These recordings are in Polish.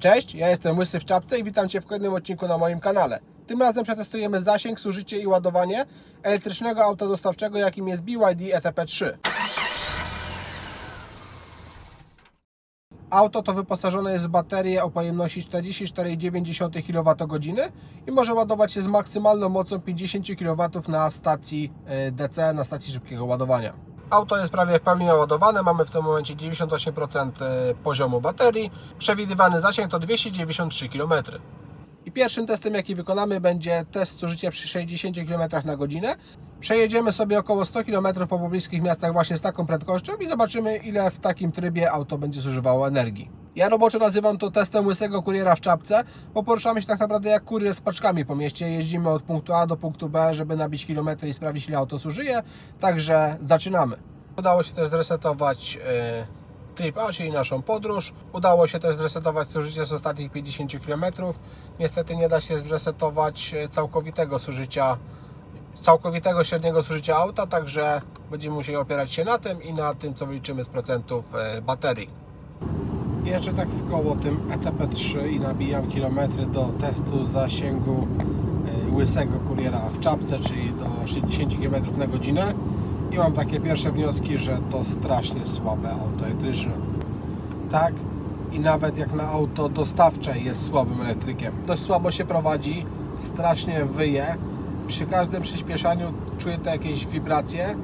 Cześć, ja jestem Łysy w Czapce i witam Cię w kolejnym odcinku na moim kanale. Tym razem przetestujemy zasięg, zużycie i ładowanie elektrycznego auta dostawczego, jakim jest BYD ETP3. Auto to wyposażone jest w baterię o pojemności 44,9 kWh i może ładować się z maksymalną mocą 50 kW na stacji e, DC, na stacji szybkiego ładowania. Auto jest prawie w pełni naładowane, mamy w tym momencie 98% poziomu baterii. Przewidywany zasięg to 293 km. I pierwszym testem, jaki wykonamy, będzie test zużycia przy 60 km na godzinę. Przejedziemy sobie około 100 km po pobliskich miastach właśnie z taką prędkością i zobaczymy, ile w takim trybie auto będzie zużywało energii. Ja roboczo nazywam to testem łysego kuriera w czapce, bo poruszamy się tak naprawdę jak kurier z paczkami po mieście. Jeździmy od punktu A do punktu B, żeby nabić kilometry i sprawdzić, ile auto zużyje. Także zaczynamy. Udało się też zresetować yy, trip A, czyli naszą podróż. Udało się też zresetować zużycie z ostatnich 50 km. Niestety nie da się zresetować całkowitego zużycia całkowitego średniego zużycia auta, także będziemy musieli opierać się na tym i na tym, co wyliczymy z procentów baterii. Jeżdżę tak w koło tym ETP3 i nabijam kilometry do testu zasięgu łysego kuriera w czapce, czyli do 60 km na godzinę i mam takie pierwsze wnioski, że to strasznie słabe auto elektryczne. Tak, i nawet jak na auto dostawcze jest słabym elektrykiem. Dość słabo się prowadzi, strasznie wyje. Przy każdym przyspieszaniu czuję to jakieś wibracje.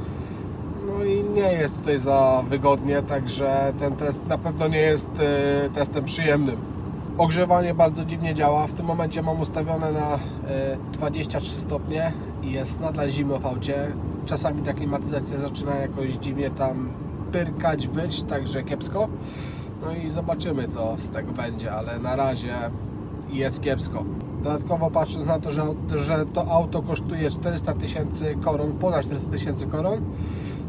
No i nie jest tutaj za wygodnie, także ten test na pewno nie jest testem przyjemnym. Ogrzewanie bardzo dziwnie działa. W tym momencie mam ustawione na 23 stopnie i jest nadal zimno w aucie. Czasami ta klimatyzacja zaczyna jakoś dziwnie tam pyrkać, wyć, także kiepsko. No i zobaczymy co z tego będzie, ale na razie jest kiepsko. Dodatkowo patrząc na to, że, że to auto kosztuje 400 tysięcy koron, ponad 400 tysięcy koron,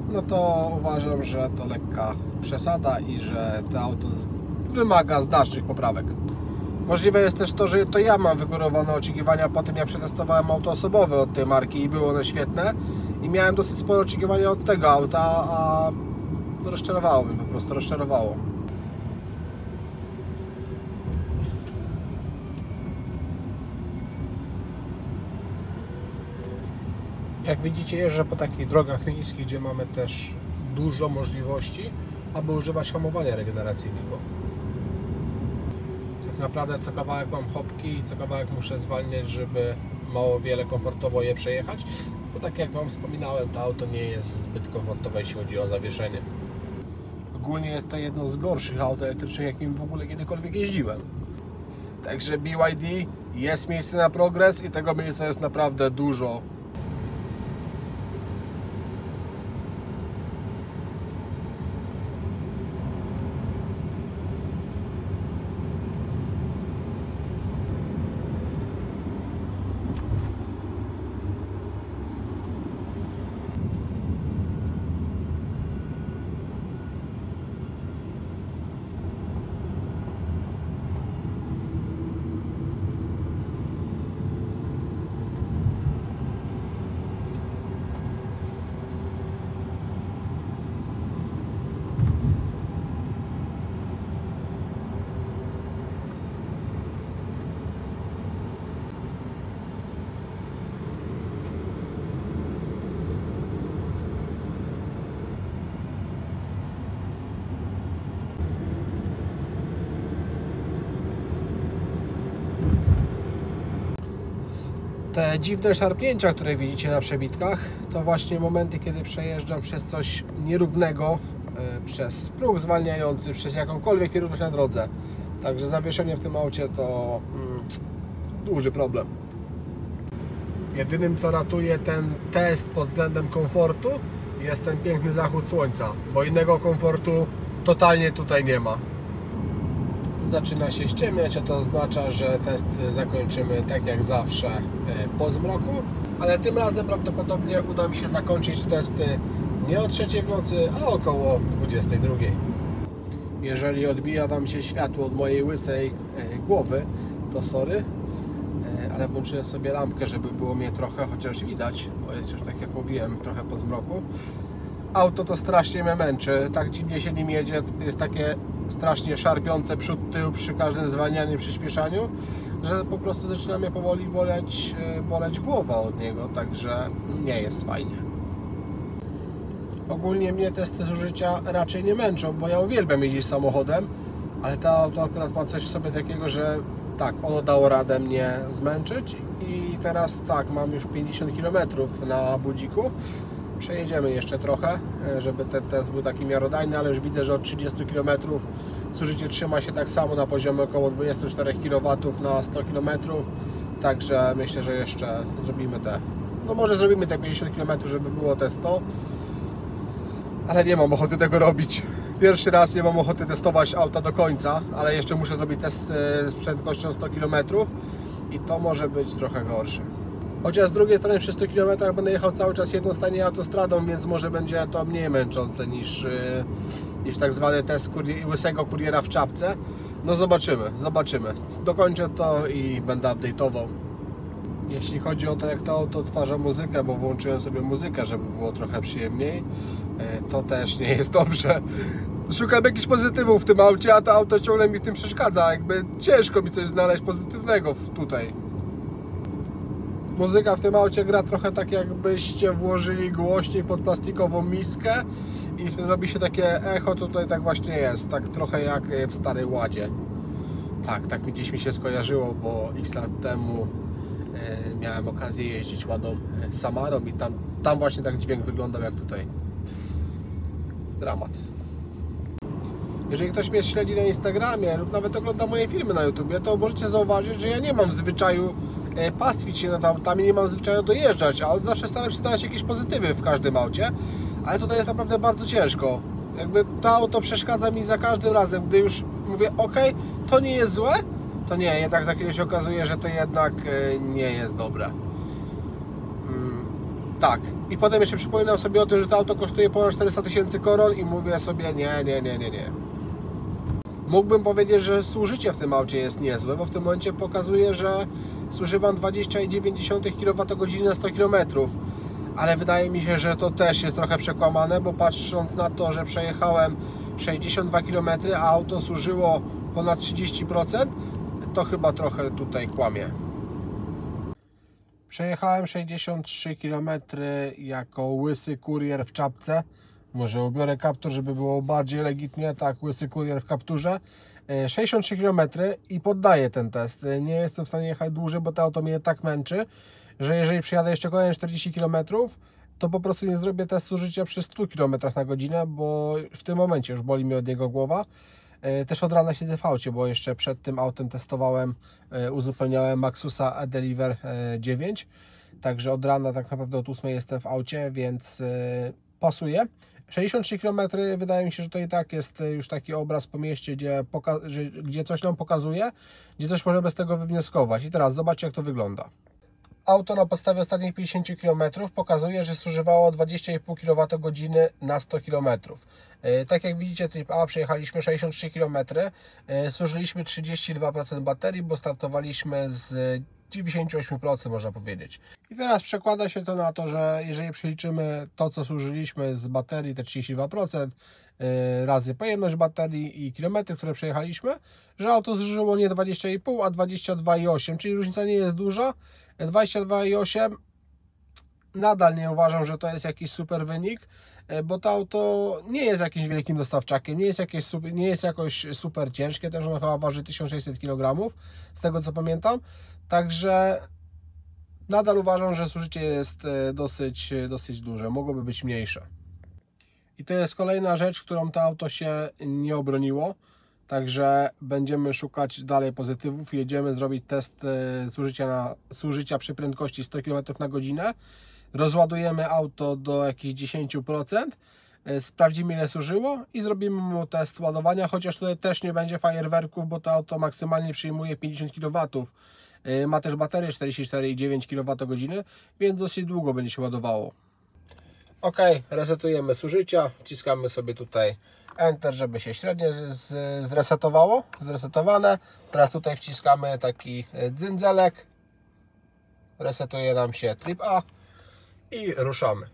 no to uważam, że to lekka przesada i że to auto wymaga znacznych poprawek. Możliwe jest też to, że to ja mam wygórowane oczekiwania po tym, jak przetestowałem auto osobowe od tej marki i były one świetne i miałem dosyć spore oczekiwania od tego auta, a rozczarowało mnie po prostu, rozczarowało. Jak widzicie, jeżdżę po takich drogach miejskich, gdzie mamy też dużo możliwości, aby używać hamowania regeneracyjnego. Tak naprawdę co kawałek mam hopki i co kawałek muszę zwalniać, żeby mało wiele komfortowo je przejechać. Bo tak jak Wam wspominałem, to auto nie jest zbyt komfortowe, jeśli chodzi o zawieszenie. Ogólnie jest to jedno z gorszych aut elektrycznych, jakim w ogóle kiedykolwiek jeździłem. Także BYD jest miejsce na progres i tego miejsca jest naprawdę dużo. Te dziwne szarpnięcia, które widzicie na przebitkach, to właśnie momenty, kiedy przejeżdżam przez coś nierównego, przez próg zwalniający, przez jakąkolwiek nierówność na drodze. Także zawieszenie w tym aucie to mm, duży problem. Jedynym co ratuje ten test pod względem komfortu jest ten piękny zachód słońca, bo innego komfortu totalnie tutaj nie ma zaczyna się ściemniać, a to oznacza, że test zakończymy tak jak zawsze po zmroku, ale tym razem prawdopodobnie uda mi się zakończyć testy nie o 3 w nocy, a około 22. Jeżeli odbija Wam się światło od mojej łysej głowy, to sorry, ale włączyłem sobie lampkę, żeby było mnie trochę chociaż widać, bo jest już tak jak mówiłem, trochę po zmroku. Auto to strasznie mnie męczy, tak dziwnie się nim jedzie, jest takie strasznie szarpiące przód tył przy każdym zwalnianiu, przyspieszaniu, że po prostu zaczyna mnie powoli boleć, e, boleć głowa od niego, także nie jest fajnie. Ogólnie mnie testy zużycia raczej nie męczą, bo ja uwielbiam jeździć samochodem, ale to auto akurat ma coś w sobie takiego, że tak, ono dało radę mnie zmęczyć i teraz tak, mam już 50 km na budziku. Przejedziemy jeszcze trochę, e, żeby ten test był taki miarodajny, ale już widzę, że od 30 km zużycie trzyma się tak samo na poziomie około 24 kW na 100 km. Także myślę, że jeszcze zrobimy te, no może zrobimy te 50 km, żeby było te 100, ale nie mam ochoty tego robić. Pierwszy raz nie mam ochoty testować auta do końca, ale jeszcze muszę zrobić test e, z prędkością 100 km i to może być trochę gorsze. Chociaż z drugiej strony przy 100 km będę jechał cały czas jednostanie autostradą, więc może będzie to mniej męczące niż, e, niż tak zwany test kurier, łysego kuriera w czapce. No zobaczymy, zobaczymy. Dokończę to i będę update'ował. Jeśli chodzi o to, jak to auto odtwarza muzykę, bo włączyłem sobie muzykę, żeby było trochę przyjemniej, e, to też nie jest dobrze. Szukam jakichś pozytywów w tym aucie, a to auto ciągle mi w tym przeszkadza. Jakby ciężko mi coś znaleźć pozytywnego tutaj. Muzyka w tym aucie gra trochę tak, jakbyście włożyli głośnik pod plastikową miskę i wtedy robi się takie echo. Tutaj tak właśnie jest, tak trochę jak w starej ładzie. Tak, tak mi gdzieś mi się skojarzyło, bo x lat temu E, miałem okazję jeździć ładą e, Samarą i tam, tam właśnie tak dźwięk wyglądał jak tutaj. Dramat. Jeżeli ktoś mnie śledzi na Instagramie lub nawet ogląda moje filmy na YouTubie, to możecie zauważyć, że ja nie mam w zwyczaju e, pastwić się nad autami, nie mam zwyczaju dojeżdżać, ale zawsze staram się znaleźć jakieś pozytywy w każdym aucie, ale tutaj jest naprawdę bardzo ciężko. Jakby to auto przeszkadza mi za każdym razem, gdy już mówię, ok, to nie jest złe, to nie, jednak za chwilę się okazuje, że to jednak e, nie jest dobre. Mm, tak. I potem jeszcze przypominam sobie o tym, że to auto kosztuje ponad 400 tysięcy koron i mówię sobie nie, nie, nie, nie, nie. Mógłbym powiedzieć, że służycie w tym aucie jest niezłe, bo w tym momencie pokazuje, że zużywam 20,9 kWh na 100 km. Ale wydaje mi się, że to też jest trochę przekłamane, bo patrząc na to, że przejechałem 62 km, a auto służyło ponad 30%, to chyba trochę tutaj kłamie. Przejechałem 63 km jako łysy kurier w czapce. Może ubiorę kaptur, żeby było bardziej legitnie. Tak, łysy kurier w kapturze. 63 e, km i poddaję ten test. E, nie jestem w stanie jechać dłużej, bo to auto mnie tak męczy, że jeżeli przyjadę jeszcze kolejne 40 km, to po prostu nie zrobię testu życia przy 100 km na godzinę, bo w tym momencie już boli mnie od niego głowa. E, też od rana siedzę w aucie, bo jeszcze przed tym autem testowałem, e, uzupełniałem Maxusa E-Deliver 9. E, także od rana tak naprawdę od 8 jestem w aucie, więc pasuje. 63 km wydaje mi się, że to i tak jest już taki obraz po mieście, gdzie, gdzie coś nam pokazuje, gdzie coś możemy z tego wywnioskować. I teraz zobaczcie jak to wygląda. Auto na podstawie ostatnich 50 km pokazuje, że zużywało 20,5 kWh na 100 km. Tak jak widzicie, Trip A przejechaliśmy 63 km, zużyliśmy 32% baterii, bo startowaliśmy z 98% można powiedzieć. I teraz przekłada się to na to, że jeżeli przeliczymy to, co zużyliśmy z baterii, te 32%, y, razy pojemność baterii i kilometry, które przejechaliśmy, że auto zużyło nie 20,5, a 22,8, czyli różnica nie jest duża. 22,8 nadal nie uważam, że to jest jakiś super wynik, y, bo to auto nie jest jakimś wielkim dostawczakiem, nie jest, jakieś nie jest jakoś super ciężkie, też ono chyba waży 1600 kg, z tego co pamiętam, Także nadal uważam, że zużycie jest e, dosyć, e, dosyć duże, mogłoby być mniejsze. I to jest kolejna rzecz, którą to auto się nie obroniło. Także będziemy szukać dalej pozytywów. Jedziemy zrobić test e, zużycia, na, zużycia przy prędkości 100 km na godzinę. Rozładujemy auto do jakichś 10%. Sprawdzimy ile zużyło i zrobimy mu test ładowania, chociaż tutaj też nie będzie fajerwerków, bo to auto maksymalnie przyjmuje 50 kW E, ma też baterię 44,9 kWh, więc dosyć długo będzie się ładowało. Ok, resetujemy zużycia, wciskamy sobie tutaj Enter, żeby się średnie zresetowało, zresetowane. Teraz tutaj wciskamy taki e, dzyndzelek, resetuje nam się trip A i ruszamy.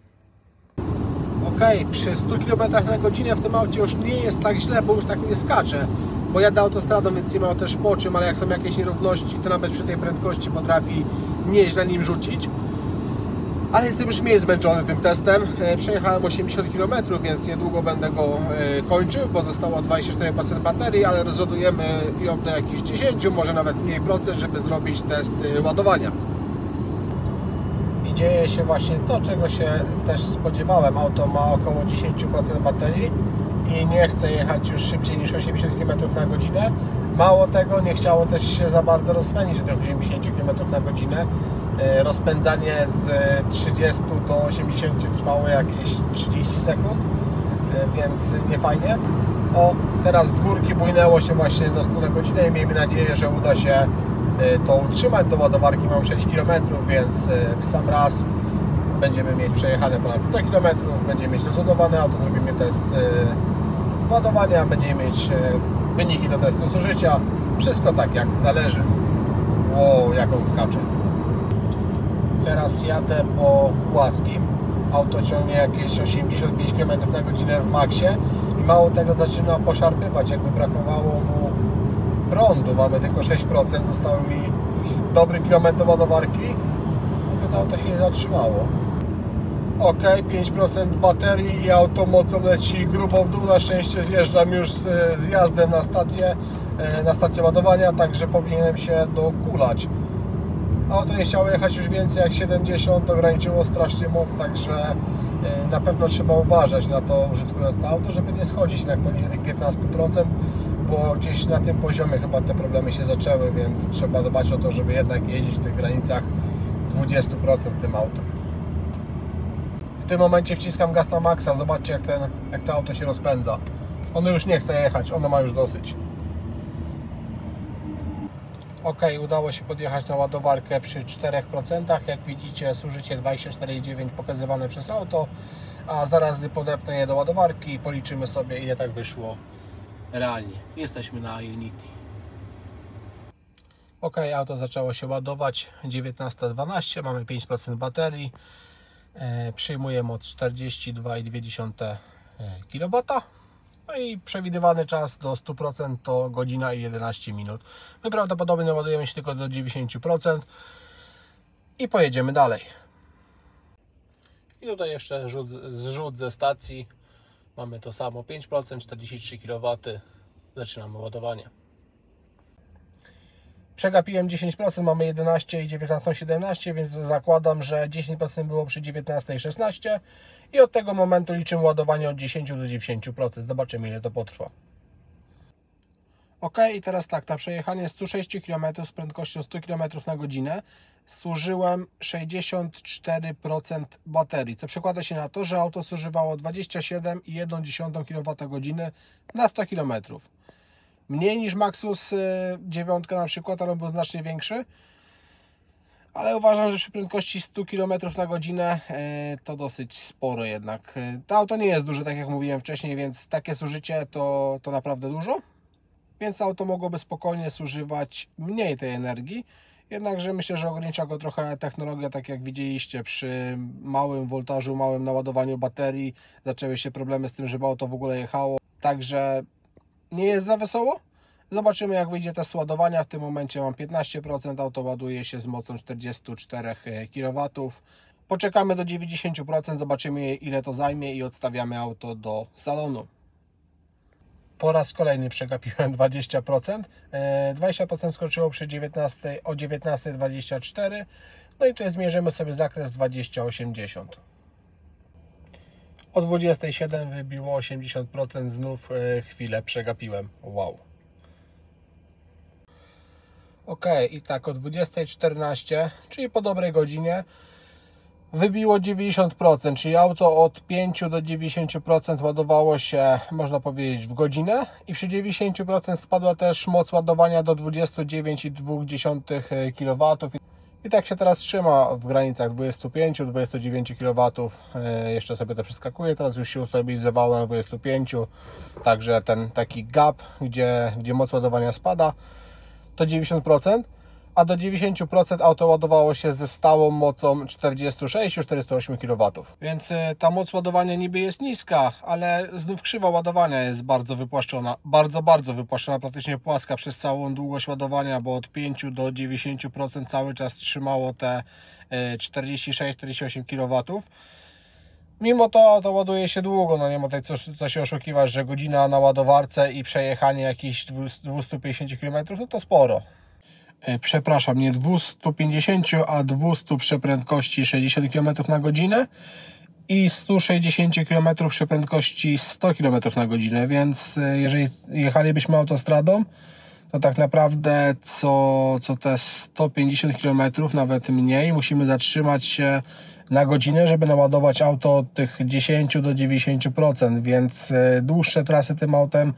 Ok, przy 100 km na godzinę w tym aucie już nie jest tak źle, bo już tak nie skacze. Bo jadę autostradą, więc nie ma też po czym, ale jak są jakieś nierówności, to nawet przy tej prędkości potrafi nieźle nim rzucić. Ale jestem już mniej zmęczony tym testem. E, Przejechałem 80 km, więc niedługo będę go e, kończył, bo zostało 24% baterii, ale rozładujemy ją do jakichś 10, może nawet mniej procent, żeby zrobić test e, ładowania. Dzieje się właśnie to, czego się też spodziewałem. Auto ma około 10% baterii i nie chce jechać już szybciej niż 80 km na godzinę. Mało tego, nie chciało też się za bardzo rozpędzić do tych 80 km na godzinę. E, Rozpędzanie z 30 do 80 trwało jakieś 30 sekund, e, więc nie fajnie. O, teraz z górki bujnęło się właśnie do 100 na godzinę i miejmy nadzieję, że uda się to utrzymać. Do ładowarki mam 6 km, więc e, w sam raz będziemy mieć przejechane ponad 100 km, będziemy mieć rozładowane auto, zrobimy test e, ładowania, będziemy mieć wyniki do testu zużycia. Wszystko tak jak należy. Wow, jak on skacze. Teraz jadę po płaskim. Auto ciągnie jakieś 85 km na godzinę w maksie i mało tego zaczyna poszarpywać, jakby brakowało mu prądu. Mamy tylko 6%, zostało mi dobry kilometr do ładowarki, aby to auto się nie zatrzymało. Ok, 5% baterii i auto mocno leci grubo w dół. Na szczęście zjeżdżam już z zjazdem na stację, e, na stację ładowania, także powinienem się dokulać. Auto nie chciało jechać już więcej jak 70, ograniczyło strasznie moc, także e, na pewno trzeba uważać na to, użytkując to auto, żeby nie schodzić na poniżej tych 15%, bo gdzieś na tym poziomie chyba te problemy się zaczęły, więc trzeba dbać o to, żeby jednak jeździć w tych granicach 20% tym autem. W tym momencie wciskam gaz na maksa, zobaczcie jak, ten, jak to auto się rozpędza. Ono już nie chce jechać, ono ma już dosyć. Ok, udało się podjechać na ładowarkę przy 4%. Jak widzicie, zużycie 24,9 pokazywane przez auto. A zaraz gdy podepnę je do ładowarki, policzymy sobie ile tak wyszło realnie. Jesteśmy na Unity. Ok, auto zaczęło się ładować 19.12, mamy 5% baterii. E, przyjmuje moc 42,2 kW. No i przewidywany czas do 100% to godzina i 11 minut. My prawdopodobnie ładujemy się tylko do 90% i pojedziemy dalej. I tutaj jeszcze rzut, zrzut ze stacji. Mamy to samo 5%, 43 kW. Zaczynamy ładowanie. Przegapiłem 10%, mamy 11 i 19, 17, więc zakładam, że 10% było przy 19 i 16 i od tego momentu liczymy ładowanie od 10 do 90%. Zobaczymy ile to potrwa. Ok, i teraz tak, na przejechanie 106 km z prędkością 100 km na godzinę zużyłem 64% baterii, co przekłada się na to, że auto zużywało 27,1 kWh na 100 km mniej niż Maxus 9 na przykład, ale on był znacznie większy. Ale uważam, że przy prędkości 100 km na godzinę e, to dosyć sporo jednak. E, to auto nie jest duże, tak jak mówiłem wcześniej, więc takie zużycie to, to naprawdę dużo. Więc auto mogłoby spokojnie zużywać mniej tej energii. Jednakże myślę, że ogranicza go trochę technologia, tak jak widzieliście, przy małym voltażu, małym naładowaniu baterii zaczęły się problemy z tym, żeby auto w ogóle jechało. Także nie jest za wesoło. Zobaczymy jak wyjdzie test ładowania. W tym momencie mam 15%, auto ładuje się z mocą 44 kW. Poczekamy do 90%, zobaczymy ile to zajmie i odstawiamy auto do salonu. Po raz kolejny przegapiłem 20%. 20% skoczyło przy 19, o 19.24. No i tutaj zmierzymy sobie zakres 2080. O 27 wybiło 80%, znów e, chwilę przegapiłem. Wow. Ok, i tak o 20.14, czyli po dobrej godzinie, wybiło 90%, czyli auto od 5 do 90% ładowało się, można powiedzieć, w godzinę i przy 90% spadła też moc ładowania do 29,2 kW. I tak się teraz trzyma w granicach 25-29 kW. E, jeszcze sobie to przeskakuje. Teraz już się ustabilizowało na 25. Także ten taki gap, gdzie, gdzie moc ładowania spada, to 90%. A do 90% auto ładowało się ze stałą mocą 46-48 kW. Więc y, ta moc ładowania niby jest niska, ale znów krzywa ładowania jest bardzo wypłaszczona. Bardzo, bardzo wypłaszczona, praktycznie płaska przez całą długość ładowania, bo od 5 do 90% cały czas trzymało te 46-48 kW. Mimo to to ładuje się długo, no nie ma tutaj co, co się oszukiwać, że godzina na ładowarce i przejechanie jakichś 250 km, no to sporo. E, przepraszam, nie 250, a 200 przy prędkości 60 km na godzinę i 160 km przy prędkości 100 km na godzinę, więc e, jeżeli jechalibyśmy autostradą, to tak naprawdę co, co te 150 km, nawet mniej, musimy zatrzymać się na godzinę, żeby naładować auto od tych 10 do 90%, więc e, dłuższe trasy tym autem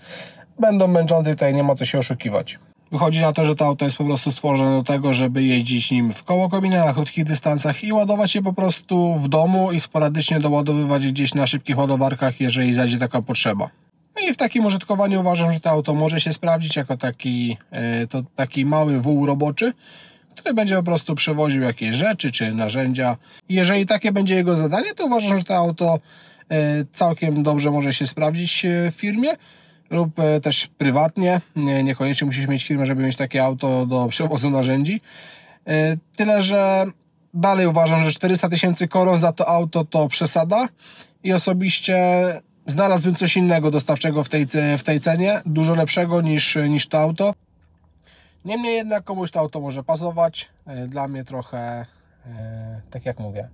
będą męczące, tutaj nie ma co się oszukiwać. Wychodzi na to, że to auto jest po prostu stworzone do tego, żeby jeździć nim w koło komina na krótkich dystansach i ładować je po prostu w domu i sporadycznie doładowywać gdzieś na szybkich ładowarkach, jeżeli zajdzie taka potrzeba. No i w takim użytkowaniu uważam, że to auto może się sprawdzić jako taki, e, to taki mały wół roboczy, który będzie po prostu przewoził jakieś rzeczy czy narzędzia. Jeżeli takie będzie jego zadanie, to uważam, że to auto e, całkiem dobrze może się sprawdzić e, w firmie lub e, też prywatnie. Niekoniecznie musisz mieć firmę, żeby mieć takie auto do przewozu narzędzi. Tyle, że dalej uważam, że 400 tysięcy koron za to auto to przesada i osobiście znalazłbym coś innego dostawczego w tej, w tej cenie, dużo lepszego niż, niż to auto. Niemniej jednak komuś to auto może pasować. E, dla mnie trochę, e, tak jak mówię,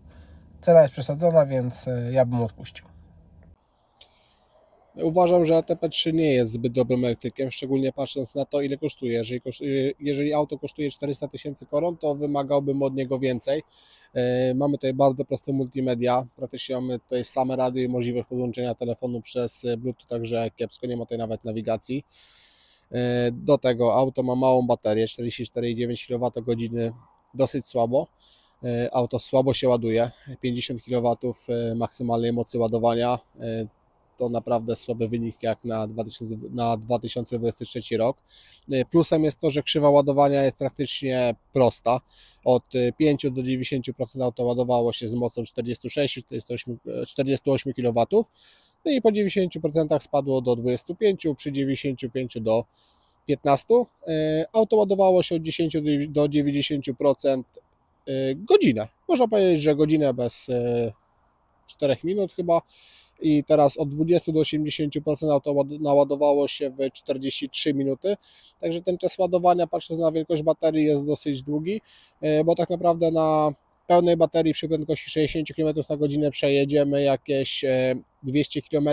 cena jest przesadzona, więc e, ja bym odpuścił. Uważam, że ATP3 nie jest zbyt dobrym elektrykiem, szczególnie patrząc na to, ile kosztuje. Jeżeli, jeżeli auto kosztuje 400 tysięcy koron, to wymagałbym od niego więcej. Mamy tutaj bardzo proste multimedia, praktycznie mamy tutaj same radio i możliwość podłączenia telefonu przez Bluetooth, także kiepsko, nie ma tutaj nawet nawigacji. E, do tego auto ma małą baterię, 44,9 kWh, dosyć słabo. E, auto słabo się ładuje, 50 kW e, maksymalnej mocy ładowania. To naprawdę słaby wynik jak na, 2000, na 2023 rok. Plusem jest to, że krzywa ładowania jest praktycznie prosta. Od 5 do 90% auto ładowało się z mocą 46-48 48 kW no i po 90% spadło do 25, przy 95 do 15. E, auto ładowało się od 10 do 90% e, godzinę. Można powiedzieć, że godzinę bez 4 e, minut chyba. I teraz od 20 do 80% auto naładowało się w 43 minuty. Także ten czas ładowania, patrząc na wielkość baterii, jest dosyć długi, bo tak naprawdę na pełnej baterii przy prędkości 60 km na godzinę przejedziemy jakieś 200 e, km,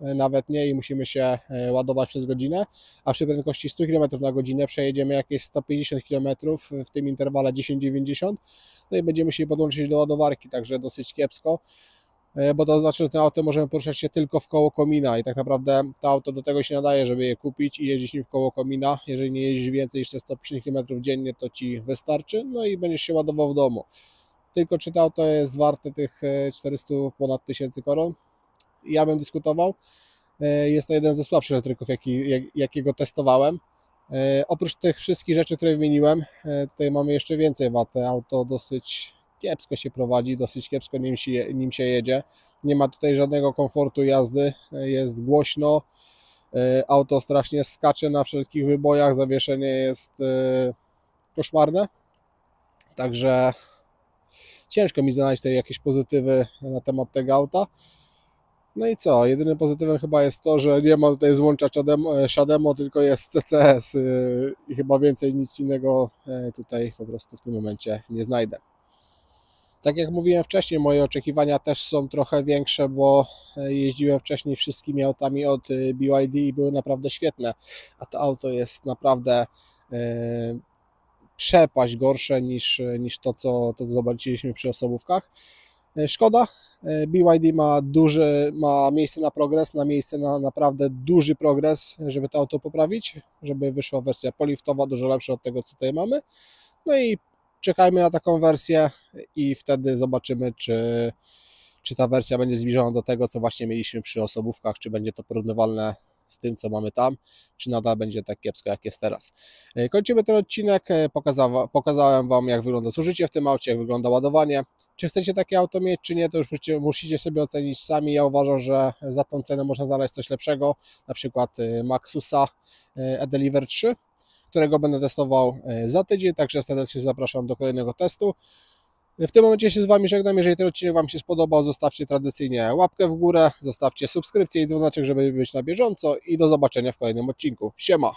e, nawet nie i musimy się e, ładować przez godzinę, a przy prędkości 100 km na godzinę przejedziemy jakieś 150 km w tym interwale 10-90, no i będziemy musieli podłączyć do ładowarki, także dosyć kiepsko bo to znaczy, że tym autem możemy poruszać się tylko w koło komina i tak naprawdę to auto do tego się nadaje, żeby je kupić i jeździć nim w koło komina. Jeżeli nie jeździsz więcej niż 150 km dziennie, to Ci wystarczy, no i będziesz się ładował w domu tylko czy to auto jest warte tych 400 e, ponad tysięcy koron. Ja bym dyskutował. E, jest to jeden ze słabszych elektryków, jaki, jak, jakiego testowałem. E, oprócz tych wszystkich rzeczy, które wymieniłem, tutaj mamy jeszcze więcej wad. Auto dosyć kiepsko się prowadzi, dosyć kiepsko nim się, nim się jedzie. Nie ma tutaj żadnego komfortu jazdy, jest głośno, auto strasznie skacze na wszelkich wybojach, zawieszenie jest koszmarne. Także ciężko mi znaleźć tutaj jakieś pozytywy na temat tego auta. No i co? Jedynym pozytywem chyba jest to, że nie ma tutaj złącza Shademo, tylko jest CCS i chyba więcej nic innego e, tutaj po prostu w tym momencie nie znajdę. Tak jak mówiłem wcześniej, moje oczekiwania też są trochę większe, bo e, jeździłem wcześniej wszystkimi autami od y, BYD i były naprawdę świetne, a to auto jest naprawdę e, przepaść gorsze niż, niż to, co, to, co zobaczyliśmy przy osobówkach. E, szkoda, e, BYD ma duży, ma miejsce na progres, na miejsce na naprawdę duży progres, żeby to auto poprawić, żeby wyszła wersja poliftowa, dużo lepsza od tego, co tutaj mamy. No i czekajmy na taką wersję i wtedy zobaczymy, czy, czy ta wersja będzie zbliżona do tego, co właśnie mieliśmy przy osobówkach, czy będzie to porównywalne z tym, co mamy tam, czy nadal będzie tak kiepsko, jak jest teraz. E, Kończymy ten odcinek. E, Pokaza- pokazałem Wam, jak wygląda zużycie w tym aucie, jak wygląda ładowanie. Czy chcecie takie auto mieć, czy nie, to już musicie, sobie ocenić sami. Ja uważam, że za tą cenę można znaleźć coś lepszego, na przykład e, Maxusa Edeliver 3, którego będę testował e, za tydzień, także serdecznie zapraszam do kolejnego testu. W tym momencie się z Wami żegnam. Jeżeli ten odcinek Wam się spodobał, zostawcie tradycyjnie łapkę w górę, zostawcie subskrypcję i dzwoneczek, żeby być na bieżąco i do zobaczenia w kolejnym odcinku. Siema!